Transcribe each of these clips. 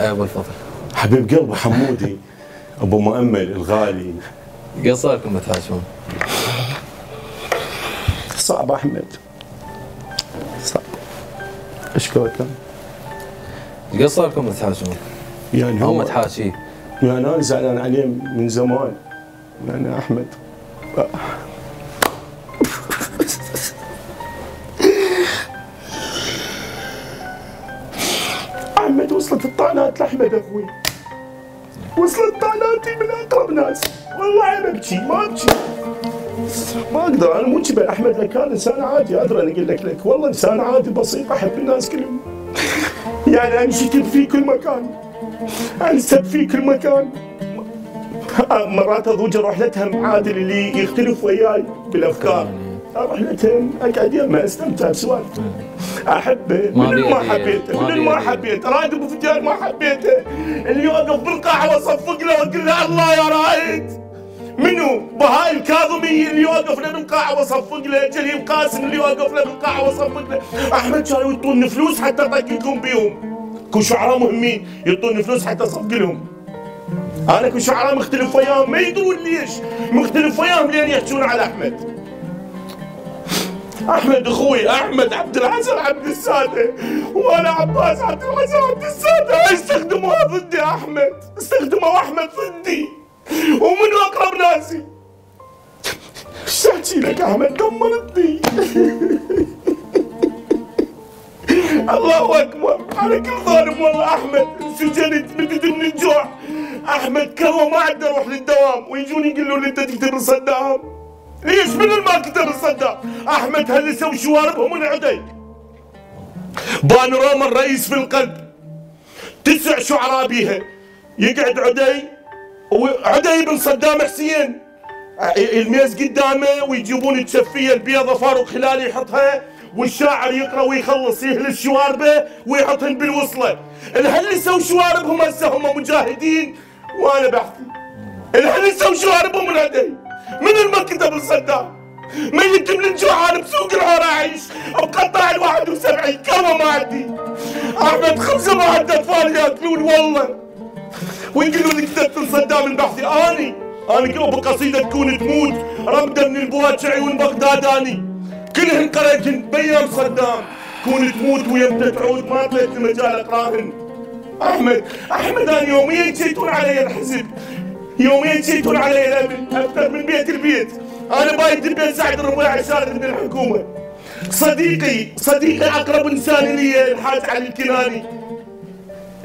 أبو الفضل. حبيب قلبي حمودي أبو مؤمل الغالي. قصركم تهاجمون صعب أحمد. صعب. اشكرك قصركم تهاجمون يعني هو متحاشي يعني أنا زعلان عليه من زمان. يعني أحمد وصلت الطعنات لأحمد أخوي. وصلت طعناتي من أقرب ناس. والله أنا ابكي ما ابكي ما أقدر أنا مو أحمد لك كان انسان عادي ادري أنا أقول لك لك. والله انسان عادي بسيط أحب الناس كلهم. يعني انشتم في كل مكان. أنسب في كل مكان. مرات أضوج أروح لتهم عادل اللي يختلف وياي بالأفكار. أروح لتهم أقعد يمه أستمتع بسوالفه أحبه من اللي ما حبيته من اللي ما. حبيته رائد أبو فجار ما حبيته اللي يوقف بالقاعه واصفق له واقول له الله يا رائد منو؟ بهاي الكاظمي اللي يوقف له بالقاعه واصفق له، جليل قاسم اللي يوقف له بالقاعه واصفق له، أحمد كانوا يعطوني فلوس حتى اطقلكم بيهم. كل شعراء مهمين يعطوني فلوس حتى اصفق لهم. أنا كل شعراء مختلف وياهم ما يدرون ليش مختلف وياهم لين يحجون على أحمد. أحمد أخوي أحمد عبد الحسن عبد السادة وأنا عباس عبد الحسن عبد السادة. استخدموها ضدي أحمد استخدموا أحمد ضدي. ومن أقرب ناسي؟ إيش احكي لك أحمد دمرتني الله أكبر على كل ظالم والله أحمد. سجنت مدد من الجوع أحمد كره ما عاد أروح للدوام ويجون يقولوا لي أنت تكتب الصدام ليش من ما كتب الصدام احمد هلسه وشواربهم من عدي؟ بانوراما الرئيس في القلب. تسع شعراء بيها. يقعد عدي؟ وعدي بن صدام حسين. الميز قدامه ويجيبون الشفية البيضة فاروق خلالي يحطها والشاعر يقرأ ويخلص يهلس شواربه ويحطهن بالوصلة. الهلسه وشواربهم هسه هم مجاهدين؟ وأنا بحثي. الهلسه وشواربهم من من المكتب الصدام ميت من الجوع أنا بسوق العور اعيش بقطاع ال 71 كما ما عندي احمد خمسه ما عندي أطفال ياكلون والله. ويقولوا لي كتبت صدام البحثي آني. أنا قلب قصيده تكون تموت. رمده من البواكع عيون بغداداني. كلهن قريتهن بأيام صدام كون تموت ويمتى تعود ما طلعت مجال اقراهن أحمد أحمد أنا يوميا يشيتون علي الحزب. يوميا يشيتون علي الأمن. أكثر من أنا بايد بيت سعد الربيع شارد من الحكومة. صديقي صديقي أقرب إنسان لي الحاج علي الكناني.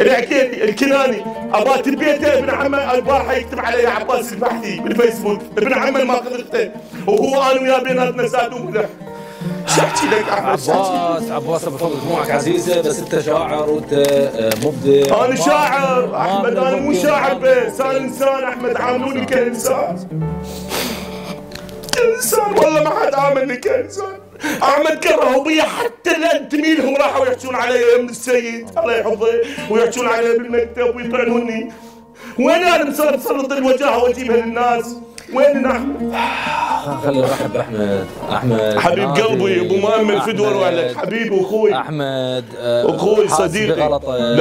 العكيتي الكناني. ابات بيته ابن عمة البارحه يكتب علي عباس البحثي بالفيسبوك ابن عمة ما قدرته وهو أنا وياه بيناتنا ساد وملح شو احكي لك أحمد؟ عباس عباس أبو الفضل دموعك عزيزة بس أنت شاعر وأنت آه، مبدع. أنا شاعر أحمد أنا مو شاعر بس أنا إنسان أحمد عاملوني كإنسان. كانسان والله ما حد عاملني كانسان احمد كرهوا بي حتى الانتمي لهم راحوا يحجون علي ابن السيد. الله يحفظه. ويحجون علي بالمكتب ويطعنوني. وين أنا مسلط سلط الوجاهة واجيبها للناس. وين احمد؟ خلي نرحب باحمد أحمد. حبيب قلبي أبو مؤمن فدوى أحمد، لك حبيبي وأخوي. أحمد آه، أخوي صديقي. بغلطه لا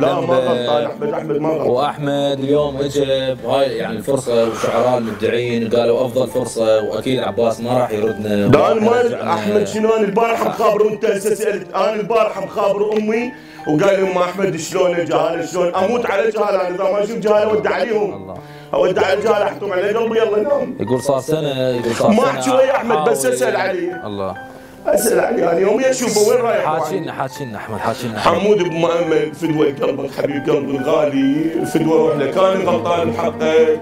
لا ما. غلطان. أحمد أحمد ما غلطان. وأحمد اليوم اجى بهاي يعني الفرصه والشعراء المبدعين قالوا أفضل فرصة وأكيد عباس ما راح يردنا. ده أنا ما. أحمد شنو؟ أنا البارحه مخابر وأنت هسه سالت أنا البارحه مخابر أمي وقال لي أم أحمد شلون الجهاله شلون؟ أموت على جهالة أنا إذا ما أشوف جهالة اودع عليهم. الله. اودع الجهاله احطهم على قلبي يلا نام يقول صار سنة يقول صار ما سنة أحكي ويا أحمد، بس أسأل عليه. الله. أسأل عليه أنا يوميا اشوفه وين رايح؟ حاكينا حاكينا أحمد حاكينا أحمد. حمود ابو مؤمن فدوى قلبك حبيب قلبي الغالي. فدوى روح لك أنا غلطان بحقك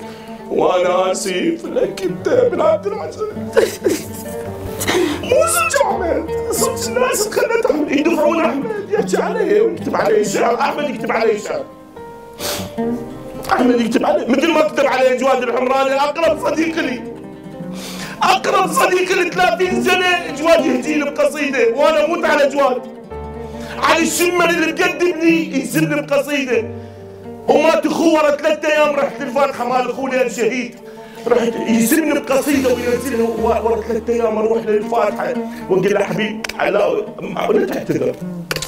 وأنا آسف لك أنت بن عبد العزيز. مو صدق أحمد صدق الناس خلت احمد يدفعون أحمد. يحكي علي ويكتب علي شعر. أحمد يكتب علي شعر. أحمد يكتب علي مثل ما كتب علي جواد الحمراني أقرب صديق لي. أقرب صديق لي 30 سنة جواد يهديني بقصيدة وأنا أموت على جواد. علي الشمر اللي مقدم لي بقصيدة. وما تخوره ثلاثة أيام رحت الفاتحه مال أخوي الشهيد. رحت يسمني بقصيده وينزلها ورا ثلاث أيام أروح للفاتحة. واقول له حبيبي علاوي لا تعتذر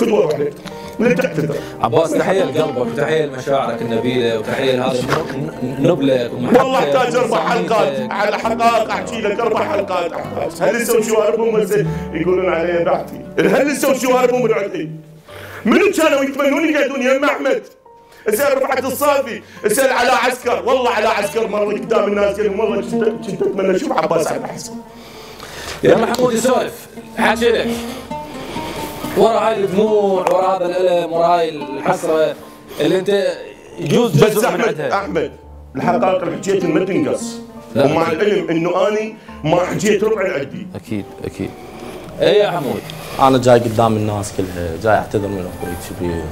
وأروح لك لا تعتذر عباس تحية لقلبك وتحية لمشاعرك النبيلة وتحية لهذا نبلك والله أحتاج أربع حلقات. على حقائق أحكي لك أربع حلقات. احتاج هل نسوي شواربهم ولا يقولون علي بعتي. هل نسوي شواربهم من عندي منو كانوا يتمنون يقعدون يم أحمد؟ أسأل رفعت الصافي أسأل على عسكر. والله على عسكر مرة قدام الناس قال والله كنت كنت أتمنى أشوف عباس عبد الحسن يا محمود يسولف. حاجي لك ورا هاي الدموع ورا هذا الألم ورا هاي الحسرة اللي أنت يجوز بس أحمد أحمد الحقائق اللي حكيت ما تنقص. ومع العلم إنه أني ما حكيت ربع عندي أكيد أكيد. اي يا حمود؟ أنا جاي قدام الناس كلها جاي أعتذر من أخوي شبيه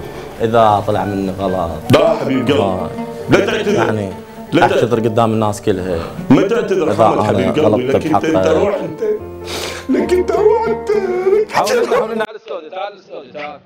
إذا طلع مني غلط. لا حبيب قلبي لا. تعتذر. يعني لا تعتذر اعتذر قدام الناس كلها. ما تعتذر محمد حبيب قلبي غلطت لك أنت انت. روح أنت. لك أنت روح أنت. حاول. حاول على الاستوديو تعال الاستوديو تعال